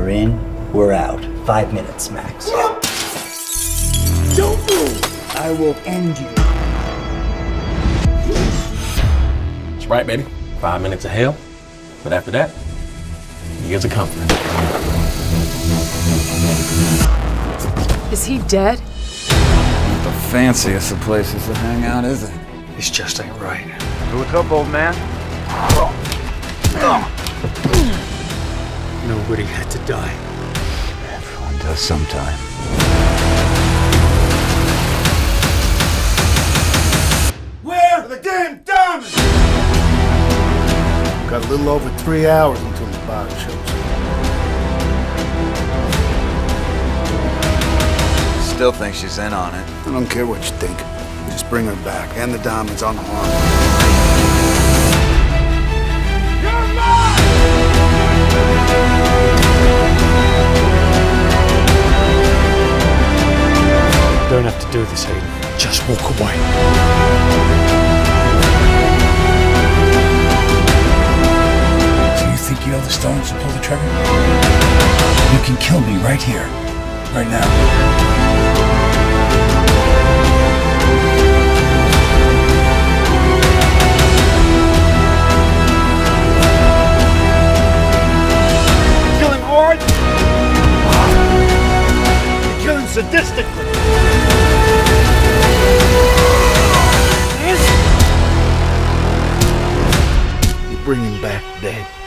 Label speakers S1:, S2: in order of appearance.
S1: We're in, we're out. Five minutes max.
S2: Don't move! I will end you.
S3: That's right, baby. Five minutes of hell. But after that, years of comfort.
S4: Is he dead?
S5: The fanciest of places to hang out, is it?
S2: This just ain't right.
S5: What's up, old man?
S2: Nobody had to die.
S5: Everyone does sometime.
S2: Where are the damn diamonds? Got a little over three hours until the box shows. Up.
S5: Still think she's in on it.
S2: I don't care what you think. Just bring her back and the diamonds on the unharmed. Don't have to do this, Hayden. Just walk away.
S6: Do you think you have the stones to pull the trigger? You can kill me right here, right now.
S2: Killing hard. You're killing sadistically. You're bringing back dead.